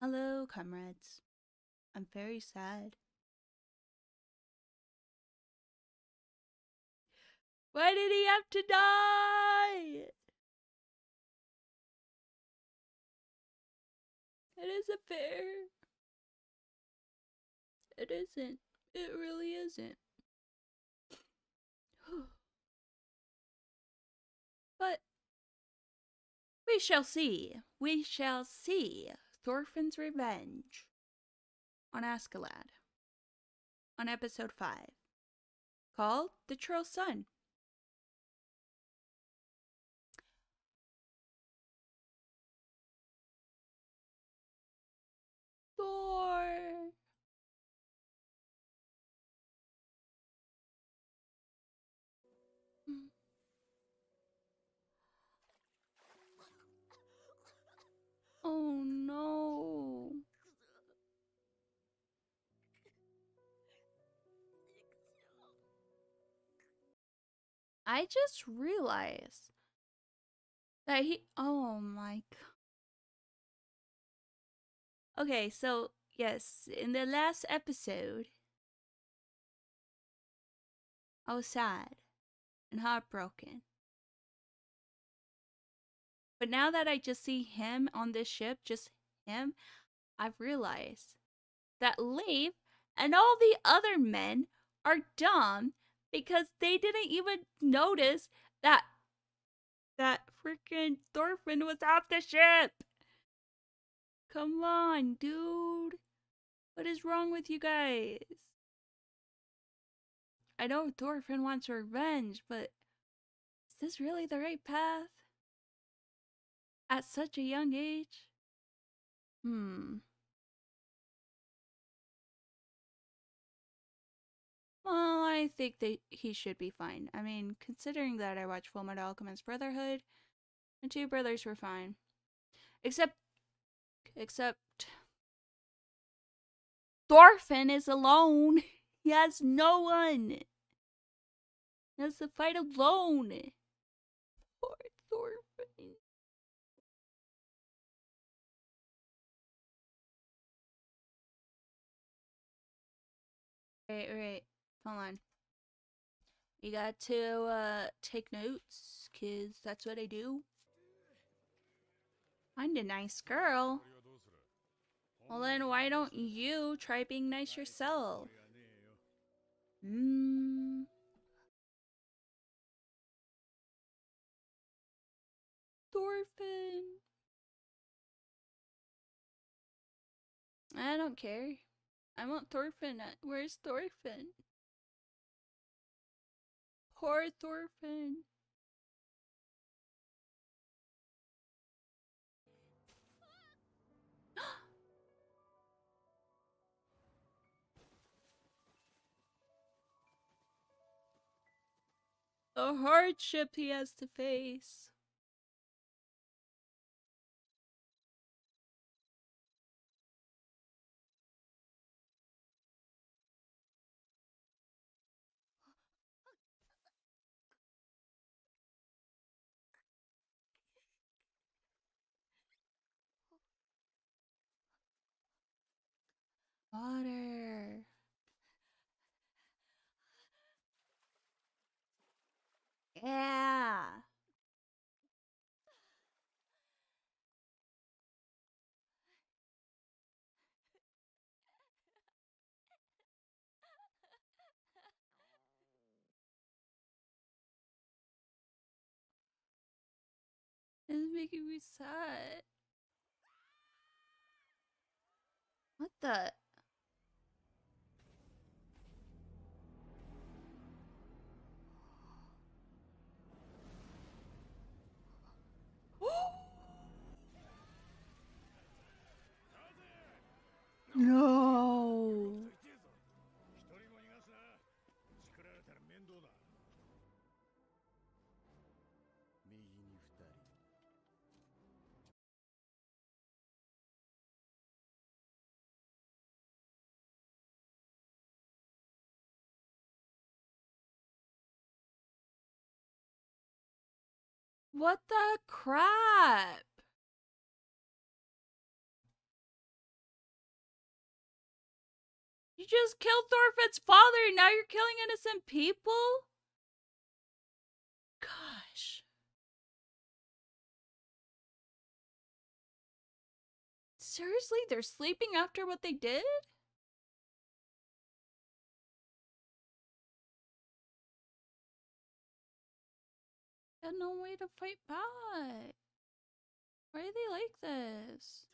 Hello, comrades. I'm very sad. Why did he have to die? It isn't fair. It isn't. It really isn't. but we shall see. We shall see. Thorfinn's Revenge on Askeladd on episode 5 called The Troll's Son. Thor! Oh no. I just realized that he. Oh my god. Okay, so yes, in the last episode, I was sad and heartbroken. But now that I just see him on this ship, just him, I've realized that Leif and all the other men are dumb because they didn't even notice that that freaking Thorfinn was off the ship. Come on, dude. What is wrong with you guys? I know Thorfinn wants revenge, but is this really the right path? At such a young age? Hmm. Well, I think that he should be fine. I mean, considering that I watched Fullmetal Alchemist Brotherhood, the two brothers were fine. Except, except, Thorfinn is alone. He has no one. He has to fight alone. Poor Thorfinn. Wait, wait, hold on. You got to uh, take notes, cause that's what I do. Find a nice girl. Well then, why don't you try being nice yourself? Hmm. I don't care. I want Thorfinn. Where's Thorfinn? Poor Thorfinn. the hardship he has to face. Water. Yeah. It's making me sad. What the? What the crap? You just killed Thorfinn's father and now you're killing innocent people? Gosh. Seriously, they're sleeping after what they did? Got no way to fight back. Why are they like this?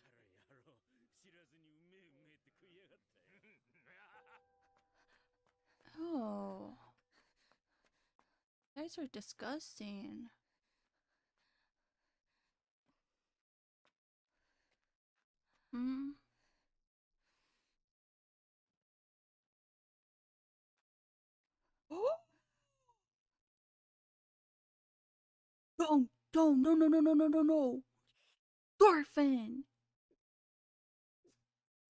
Oh. Guys are disgusting. Hmm. Don't, don't, no, no, no, no, no, no, no. Thorfinn!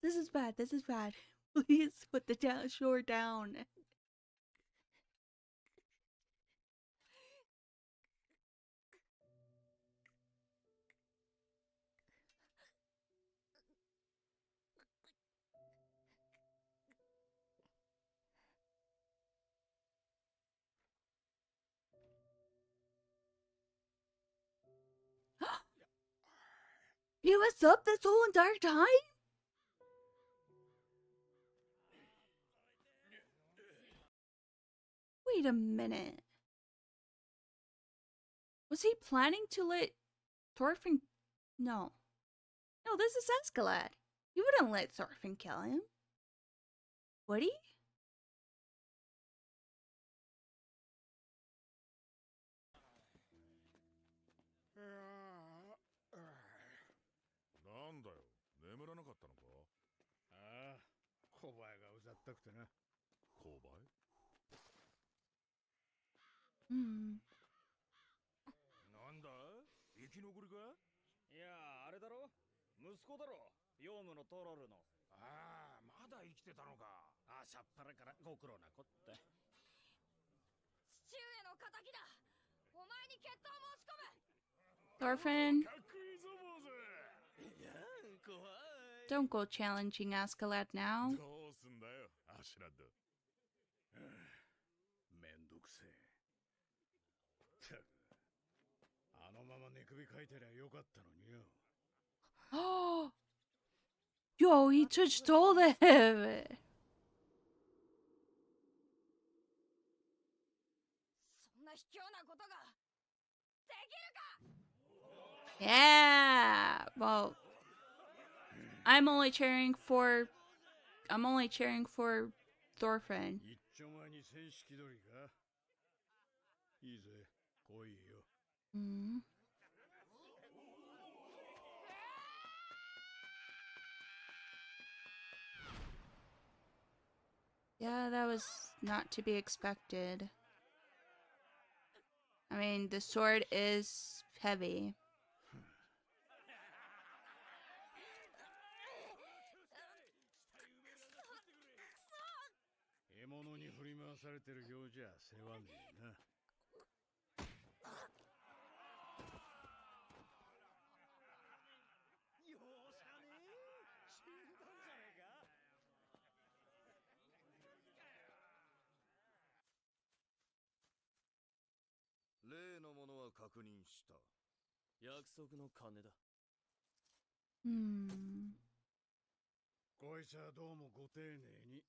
This is bad, this is bad. Please put the shore down. You was up this whole entire time? Wait a minute. Was he planning to let Thorfinn... No. No, this is Askeladd. He wouldn't let Thorfinn kill him. Would he? うん。なんだ？生き残りか？いやあれだろ？息子だろ？ヨウムのトロルの。ああまだ生きてたのか。朝っぱらからご苦労なこって。父上の仇だ！お前に決闘申し込む！Thorfinn, かっこいいぞ坊主。いや怖い。Don't go challenging Escalade now. まま寝首かいてりゃよかったのによ Yo, he just told him. そんな卑怯なことができるか Yeah. Well, I'm only cheering for. I'm only cheering for Thorfinn. 一丁 Yeah, that was not to be expected. I mean, the sword is heavy. のものは確認した約束の金だ Hmm. こいつはどうもご丁寧に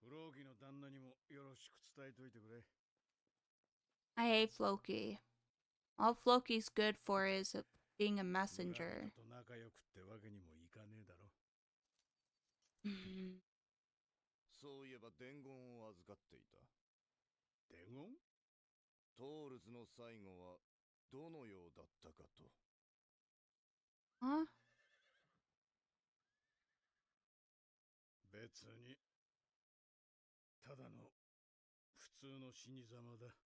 不老儀の旦那にもよろしく伝えといてくれ I hate Floki. All Floki's good for is uh, being a messenger. と仲良くってわけにもいかねえだろ Mhm. そういえば伝言を預かっていた伝言？トールズの最後はどのようだったかと。あ？別に。ただの普通の死に様だ。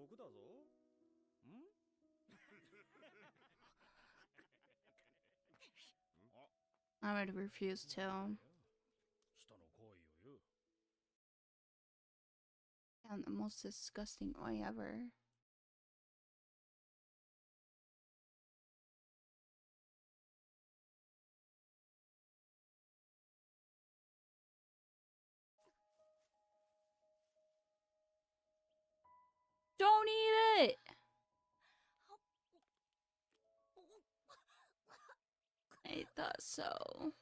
毒だぞん I would refuse to. And the most disgusting way ever. Don't eat it! I thought so.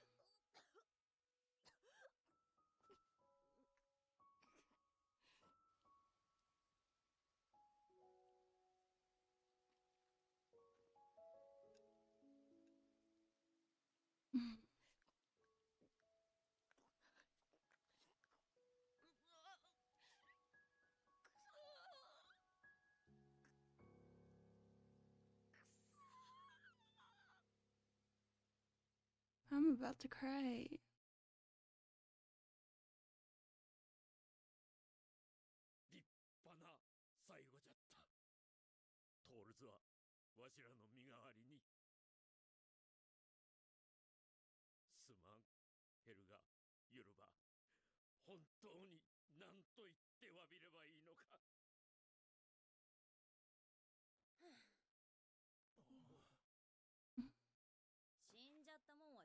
I'm about to cry.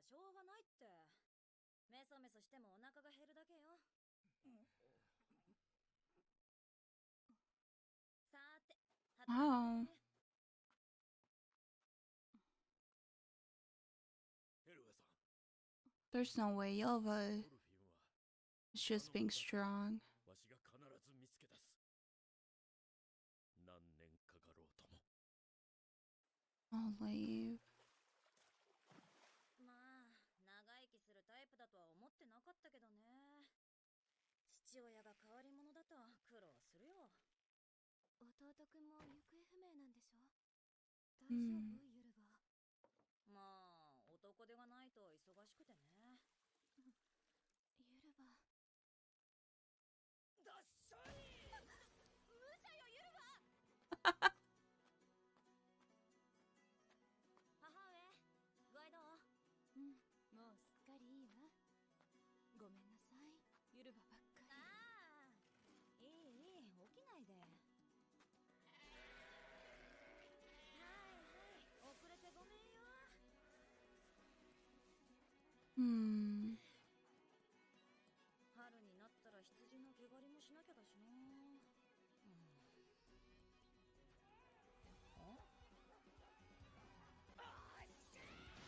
しょうがないって。メソメソしてもお腹が減るだけよ。Oh. There's no way Ylva is just being strong. I'll leave. 嗯。Hmm. 春になったら羊の毛刈りもしなきゃだしなうん。あああ忙しい。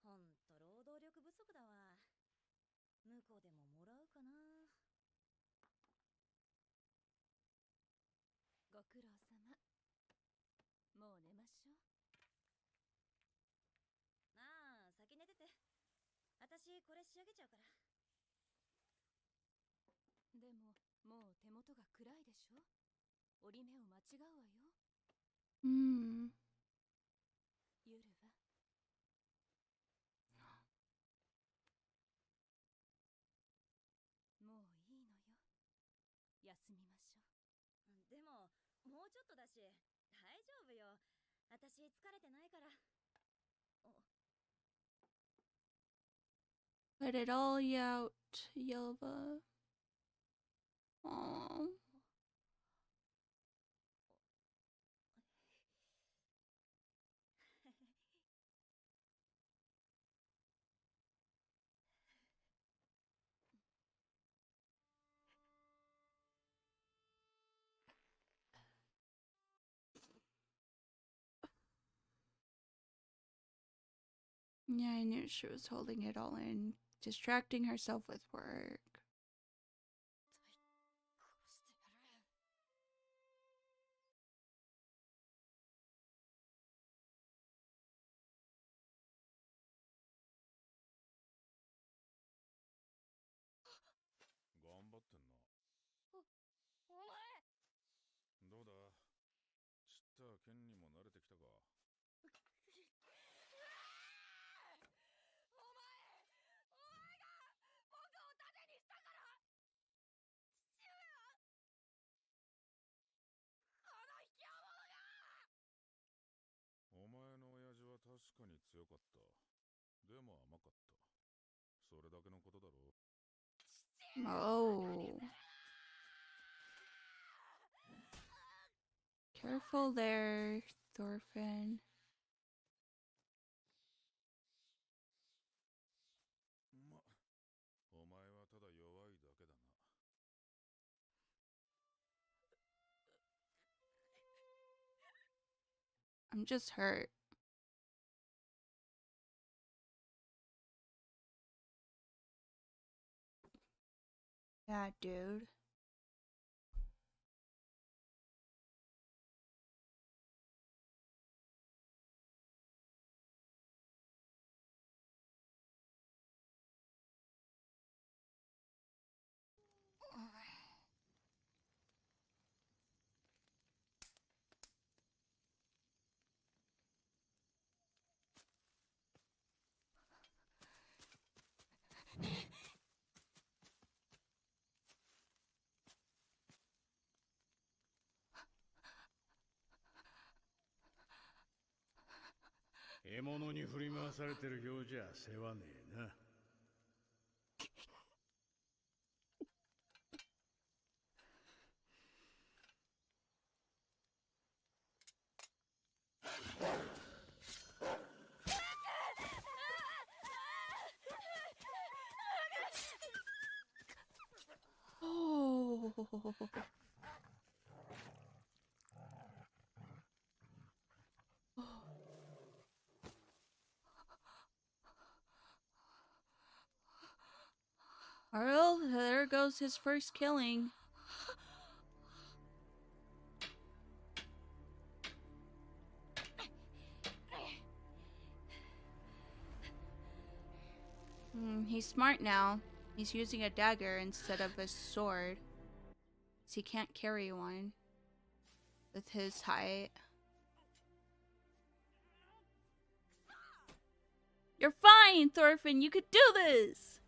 ほん。と労働力不足だわ向こうでももらうかなご苦労様。もう寝ましょう。ああ先寝てて。私これ仕上げちゃうから。でももう手元が暗いでしょ？折り目を間違うわよ。Hmm. ゆるわもういいのよ休みましょうでももうちょっとだし大丈夫よ私疲れてないから Let it all out, Yelva. Aww. Yeah, I knew she was holding it all in, distracting herself with work. 確かに強かった。でも甘かった。それだけのことだろう。 Oh. Careful there, Thorfinn. ま、お前はただ弱いだけだな。 I'm just hurt. Yeah, dude.「獲物に振り回されてるようじゃ世話ねえな」goes his first killing. Hmm, he's smart now. He's using a dagger instead of a sword. 'cause he can't carry one with his height. You're fine, Thorfinn. You could do this.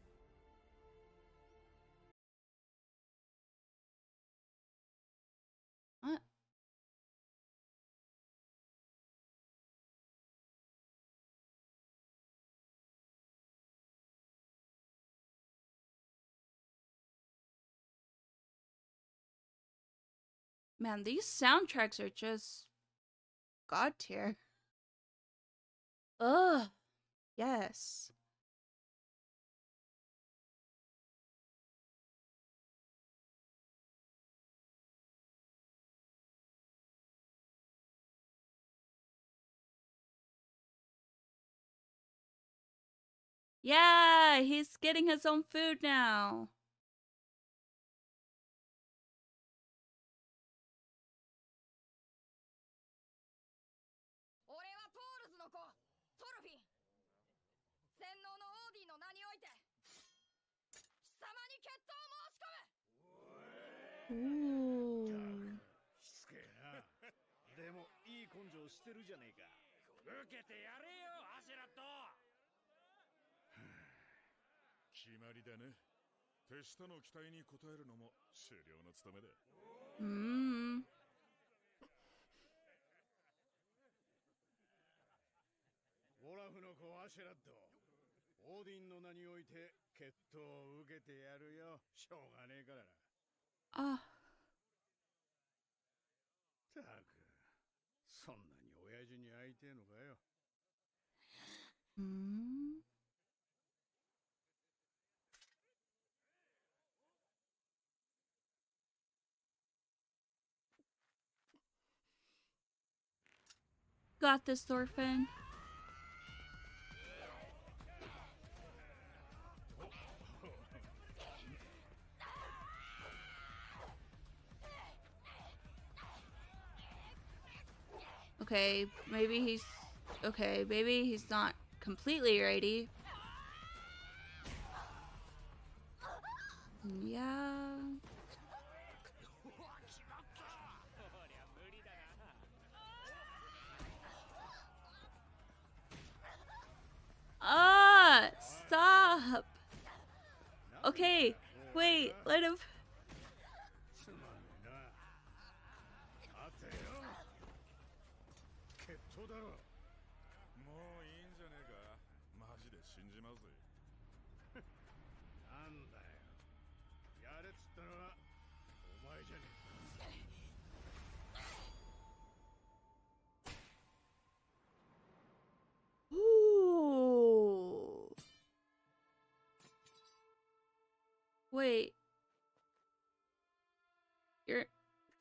Man, these soundtracks are just god tier. Ugh. Yes. Yeah, he's getting his own food now. を申しつけえな。でもいい根性してるじゃねえか。受けてやれよアシュラット。決まりだね。手下の期待に応えるのも終了の務めだ。Mm. オラフの子アシェラッドオーディンの名において決闘を受けてやるよ。しょうがねえからなAh. たくそんなに親父に会いてえのかよ Mm. Got this, Thorfinn. Okay, maybe he's okay. Maybe he's not completely ready.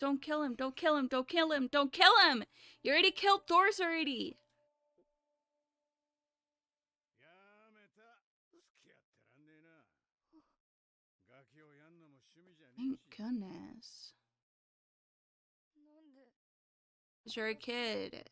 Don't kill him. Don't kill him. Don't kill him. Don't kill him. You already killed Thor's already. Thank goodness. You're a kid.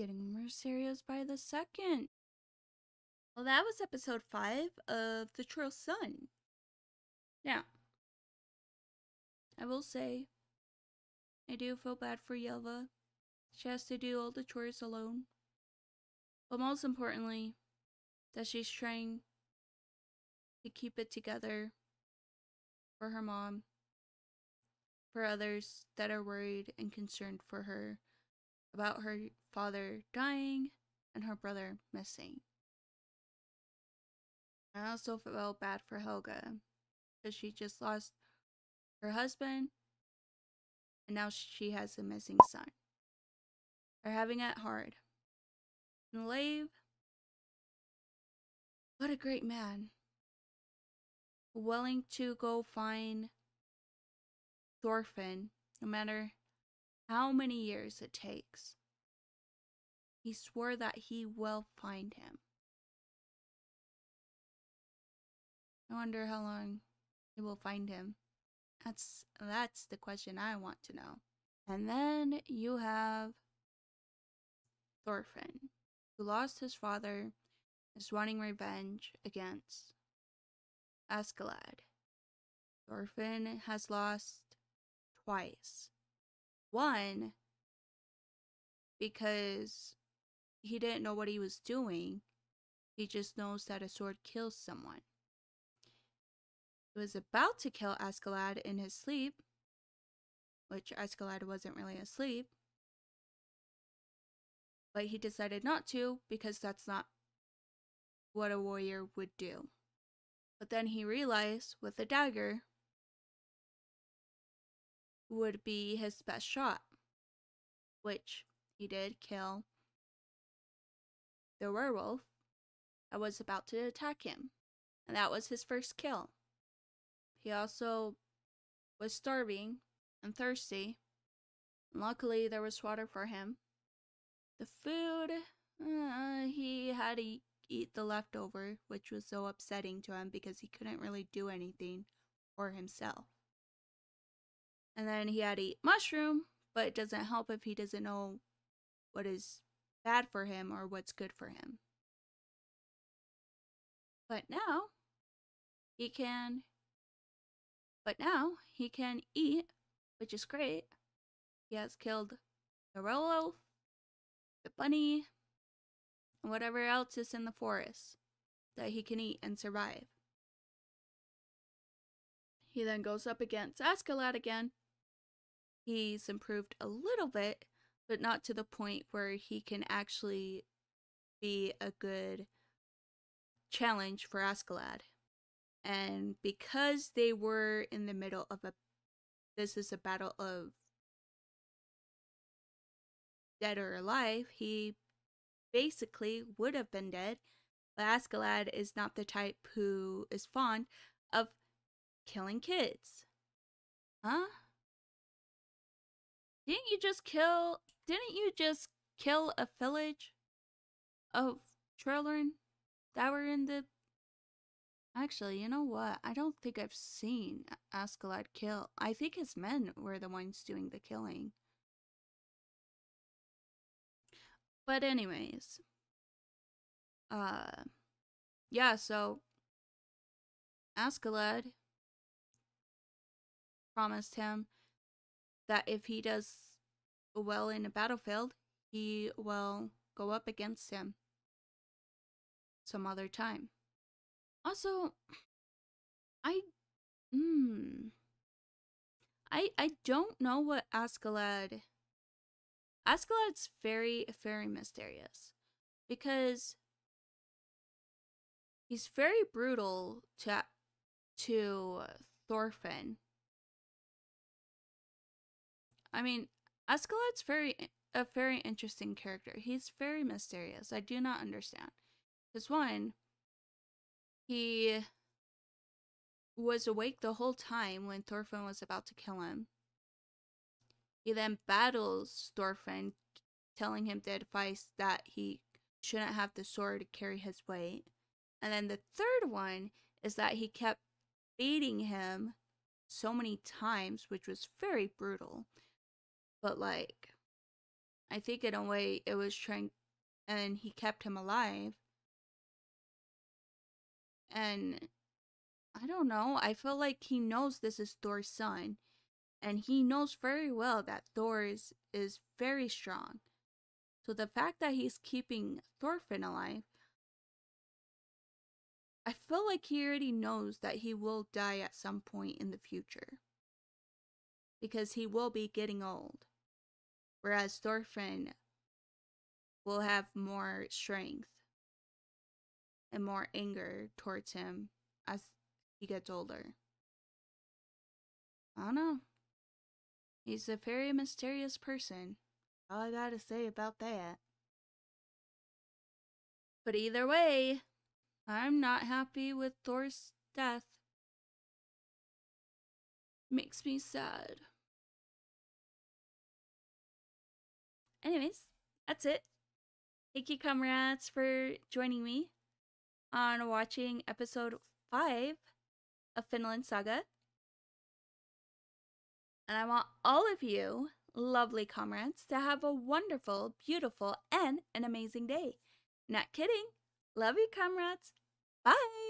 getting more serious by the second. Well, that was episode 5 of The Troll's Son. Now, I will say, I do feel bad for Ylva. She has to do all the chores alone. But most importantly, that she's trying to keep it together for her mom, for others that are worried and concerned for her about her father dying and her brother missing. I also felt bad for Helga because she just lost her husband and now she has a missing son. They're having it hard. And Leif, what a great man. Willing to go find Thorfinn no matter how many years it takes. He swore that he will find him. I wonder how long he will find him. That's that's the question I want to know. And then you have Thorfinn, who lost his father, is wanting revenge against Askeladd. Thorfinn has lost twice. One, because he didn't know what he was doing. He just knows that a sword kills someone. He was about to kill Askeladd in his sleep, which Askeladd wasn't really asleep. But he decided not to because that's not what a warrior would do. But then he realized with a dagger would be his best shot, which he did kill the werewolf that was about to attack him, and that was his first kill. He also was starving and thirsty. Luckily, there was water for him. The food, uh, he had to eat the leftover, which was so upsetting to him because he couldn't really do anything for himself. And then he had to eat mushroom, but it doesn't help if he doesn't know what is bad for him or what's good for him. But now he can but now he can eat, which is great. He has killed the werewolf, the bunny, and whatever else is in the forest that he can eat and survive. He then goes up against Askeladd again. He's improved a little bit, but not to the point where he can actually be a good challenge for Askeladd. And because they were in the middle of a this is a battle of dead or alive, he basically would have been dead. But Askeladd is not the type who is fond of killing kids. Huh? Didn't you just kill didn't you just kill a village of children that were in the Actually, you know what? I don't think I've seen Askeladd kill. I think his men were the ones doing the killing. But anyways, uh, yeah. So Askeladd promised him that if he does well in a battlefield, he will go up against him some other time. Also, I, hmm, I I don't know what Askeladd. Askeladd's very very mysterious because he's very brutal to to Thorfinn. I mean, Askeladd's very a very interesting character. He's very mysterious. I do not understand. Because one, he was awake the whole time when Thorfinn was about to kill him. He then battles Thorfinn, telling him the advice that he shouldn't have the sword to carry his weight. And then the third one is that he kept beating him so many times, which was very brutal. But like, I think in a way it was trying, and he kept him alive. And I don't know, I feel like he knows this is Thor's son, and he knows very well that Thor is, is very strong. So the fact that he's keeping Thorfinn alive, I feel like he already knows that he will die at some point in the future. Because he will be getting old whereas Thorfinn will have more strength and more anger towards him as he gets older. I don't know. He's a very mysterious person. All I gotta say about that. But either way, I'm not happy with Thor's death. Makes me sad. Anyways, that's it. Thank you, comrades, for joining me on watching episode 5 of Vinland Saga. And I want all of you, lovely comrades, to have a wonderful, beautiful, and an amazing day. Not kidding. Love you, comrades. Bye.